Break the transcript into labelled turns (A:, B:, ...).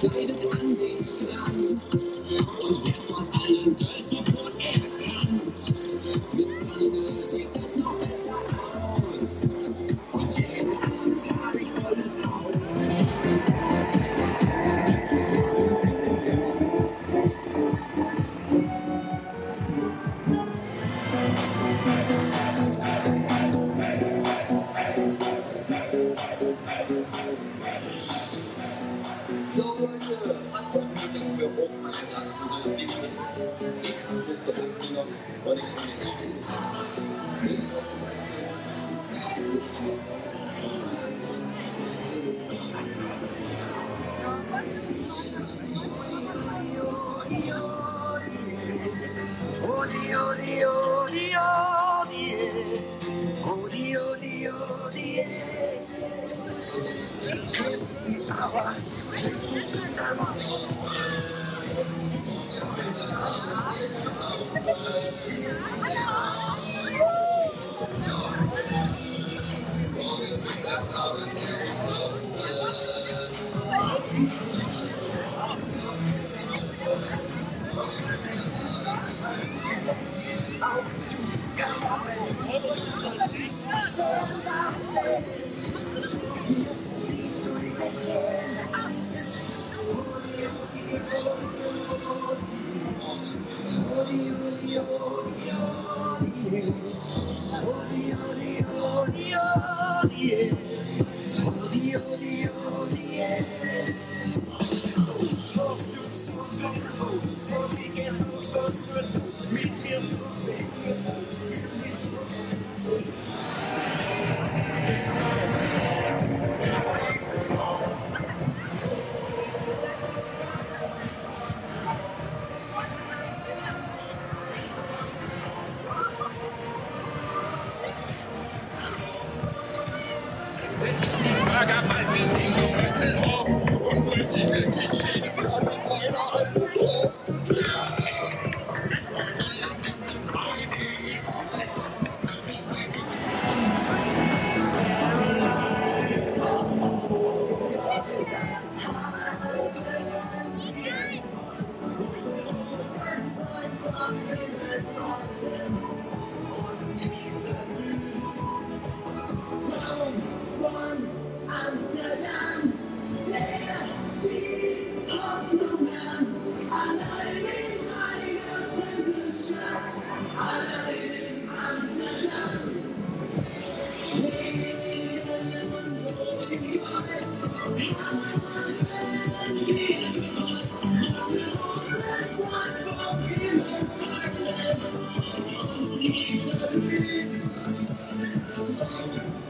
A: verkleidet an
B: odi, odi,
C: Thank